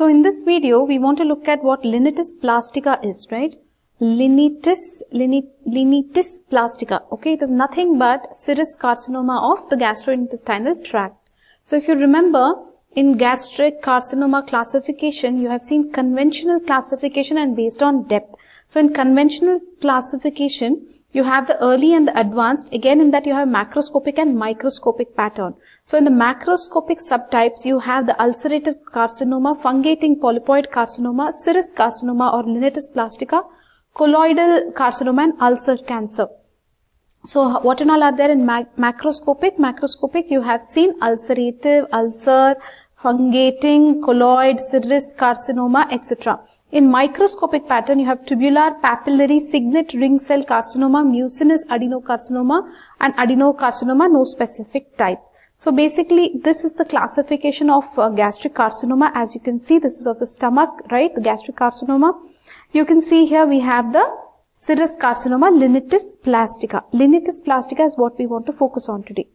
So in this video, we want to look at what linitis plastica is, right? Linitis, linitis plastica. Okay, it is nothing but scirrhous carcinoma of the gastrointestinal tract. So if you remember, in gastric carcinoma classification, you have seen conventional classification and based on depth. So in conventional classification, you have the early and the advanced. Again, in that you have macroscopic and microscopic pattern. So in the macroscopic subtypes, you have the ulcerative carcinoma, fungating polypoid carcinoma, scirrhous carcinoma or linitis plastica, colloidal carcinoma and ulcer cancer. So what and all are there in macroscopic? Macroscopic, you have seen ulcerative, ulcer, fungating, colloid, scirrhous carcinoma, etc. In microscopic pattern, you have tubular papillary signet ring cell carcinoma, mucinous adenocarcinoma and adenocarcinoma, no specific type. So basically, this is the classification of uh, gastric carcinoma. As you can see, this is of the stomach, right? The gastric carcinoma. You can see here we have the scirrhous carcinoma, linitis plastica. Linitis plastica is what we want to focus on today.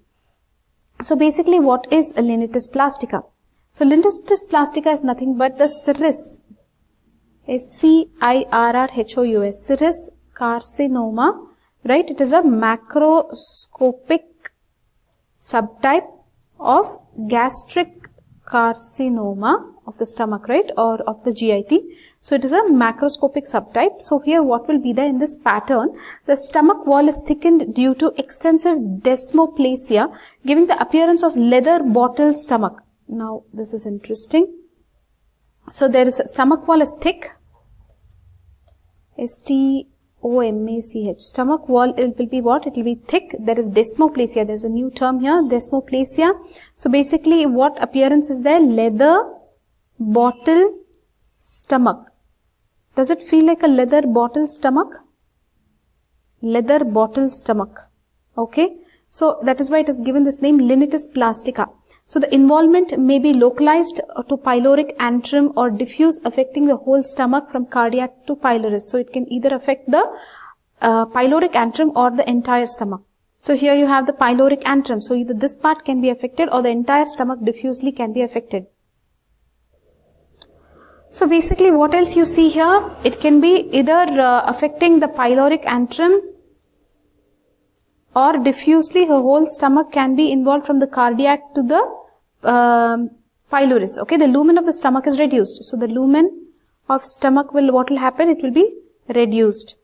So basically, what is a linitis plastica? So linitis plastica is nothing but the scirrhous S-C-I-R-R-H-O-U-S, scirrhous carcinoma, right? It is a macroscopic subtype of gastric carcinoma of the stomach, right? Or of the GIT. So it is a macroscopic subtype. So here what will be there in this pattern? The stomach wall is thickened due to extensive desmoplasia, giving the appearance of leather bottle stomach. Now this is interesting. So there is a stomach wall is thick. S-T-O-M-A-C-H. Stomach wall it will be what? It will be thick. There is desmoplasia. There is a new term here. Desmoplasia. So basically what appearance is there? Leather bottle stomach. Does it feel like a leather bottle stomach? Leather bottle stomach. Okay. So that is why it is given this name Linitis plastica. So the involvement may be localized to pyloric antrum or diffuse affecting the whole stomach from cardiac to pylorus. So it can either affect the uh, pyloric antrum or the entire stomach. So here you have the pyloric antrum. So either this part can be affected or the entire stomach diffusely can be affected. So basically what else you see here? It can be either uh, affecting the pyloric antrum or diffusely her whole stomach can be involved from the cardiac to the um, pylorus. Okay, the lumen of the stomach is reduced. So the lumen of stomach will, what will happen? It will be reduced.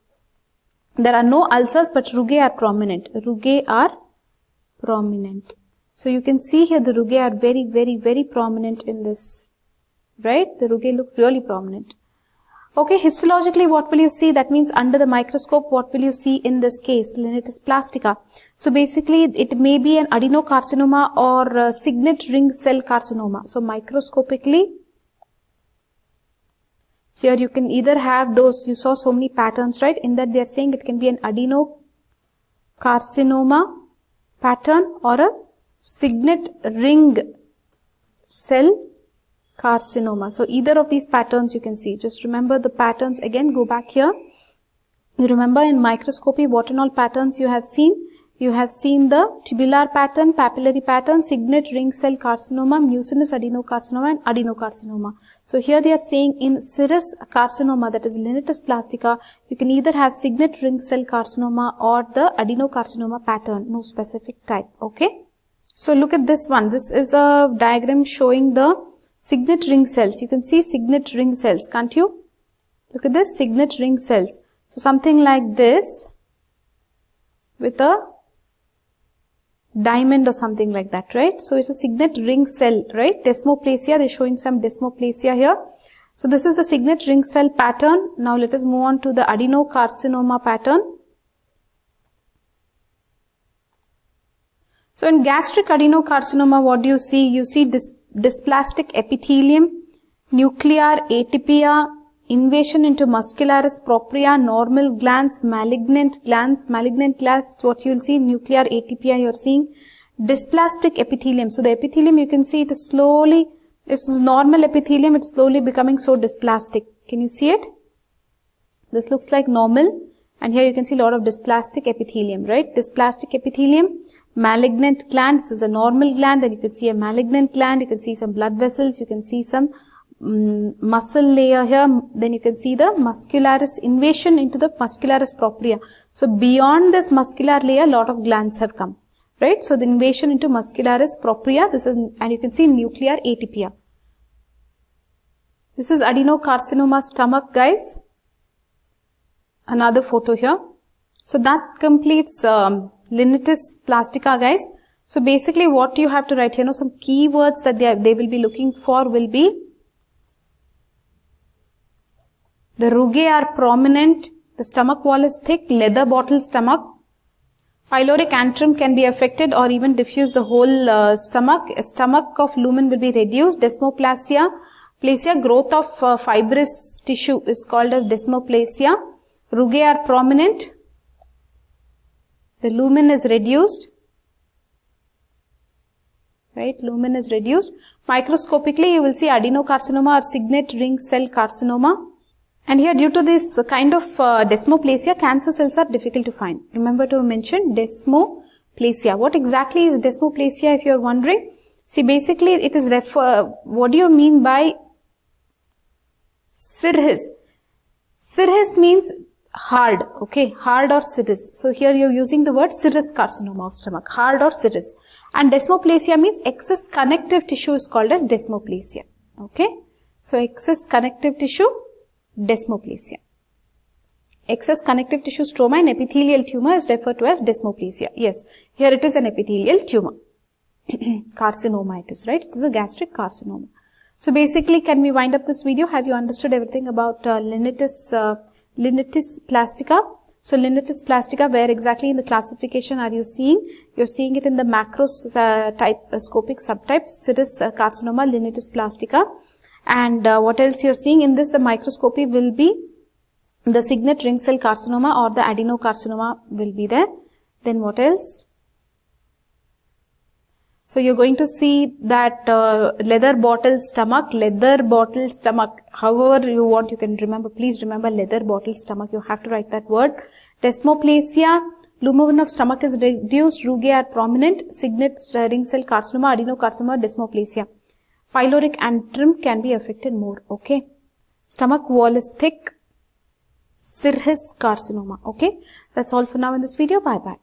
There are no ulcers but rugae are prominent. Rugae are prominent. So you can see here the rugae are very, very, very prominent in this. Right? The rugae look really prominent. Okay, histologically what will you see? That means under the microscope what will you see in this case? Linitis plastica. So basically it may be an adenocarcinoma or signet ring cell carcinoma. So microscopically here you can either have those, you saw so many patterns, right? In that they are saying it can be an adenocarcinoma pattern or a signet ring cell carcinoma. So either of these patterns you can see. Just remember the patterns again. Go back here. You remember in microscopy what and all patterns you have seen. You have seen the tubular pattern, papillary pattern, signet ring cell carcinoma, mucinous adenocarcinoma and adenocarcinoma. So here they are saying in scirrhous carcinoma that is linitis plastica, you can either have signet ring cell carcinoma or the adenocarcinoma pattern, no specific type. Okay. So look at this one. This is a diagram showing the signet ring cells. You can see signet ring cells, can't you? Look at this, signet ring cells. So something like this with a diamond or something like that, right? So it's a signet ring cell, right? Desmoplasia, they're showing some desmoplasia here. So this is the signet ring cell pattern. Now let us move on to the adenocarcinoma pattern. So in gastric adenocarcinoma, what do you see? You see this dysplastic epithelium, nuclear atypia, invasion into muscularis propria, normal glands, malignant glands, malignant glands, what you will see, nuclear atypia you are seeing, dysplastic epithelium. So the epithelium you can see it is slowly, this is normal epithelium, it's slowly becoming so dysplastic. Can you see it? This looks like normal and here you can see a lot of dysplastic epithelium, right? Dysplastic epithelium malignant gland. This is a normal gland. Then you can see a malignant gland. You can see some blood vessels. You can see some mm, muscle layer here, then you can see the muscularis invasion into the muscularis propria. So beyond this muscular layer, lot of glands have come, right? So the invasion into muscularis propria, this is, and you can see nuclear atypia. This is adenocarcinoma stomach, guys. Another photo here. So that completes um, Linitis plastica, guys. So basically what you have to write here, you know, some keywords that they, are, they will be looking for will be the rugae are prominent, the stomach wall is thick, leather bottle stomach, pyloric antrum can be affected or even diffuse the whole uh, stomach, stomach of lumen will be reduced, desmoplasia, plasia, growth of uh, fibrous tissue is called as desmoplasia, rugae are prominent, the lumen is reduced, right? Lumen is reduced. Microscopically, you will see adenocarcinoma or signet ring cell carcinoma. And here, due to this kind of uh, desmoplasia, cancer cells are difficult to find. Remember to mention desmoplasia. What exactly is desmoplasia if you are wondering? See, basically, it is refer, what do you mean by scirrhous? Scirrhous means hard, okay, hard or scirrhous. So here you're using the word scirrhous carcinoma of stomach, hard or scirrhous. And desmoplasia means excess connective tissue is called as desmoplasia. Okay. So excess connective tissue, desmoplasia. Excess connective tissue stroma in epithelial tumor is referred to as desmoplasia. Yes, here it is an epithelial tumor. carcinoma it is, right? It is a gastric carcinoma. So basically, can we wind up this video? Have you understood everything about uh, uh, Linitis plastica? So Linitis plastica, where exactly in the classification are you seeing? You're seeing it in the macroscopic subtype, scirrhous uh, carcinoma, Linitis plastica. And uh, what else you're seeing in this, the microscopy will be the signet ring cell carcinoma or the adenocarcinoma will be there. Then what else? So you're going to see that uh, leather bottle stomach, leather bottle stomach, however you want, you can remember, please remember leather bottle stomach, you have to write that word. Desmoplasia, lumen of stomach is reduced, rugae are prominent, signet ring cell carcinoma, adenocarcinoma, desmoplasia. Pyloric antrum can be affected more, okay. Stomach wall is thick, scirrhous carcinoma, okay. That's all for now in this video, bye bye.